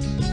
you.